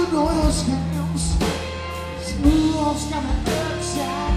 Should know those games. Smooth off got me upside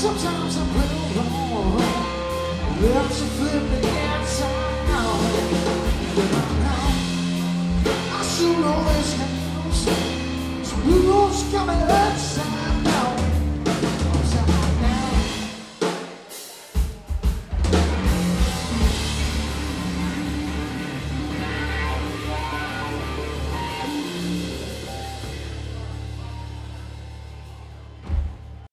Sometimes I the ball. There's a feeling inside out. Without that, I sure know this games. Moves got me upside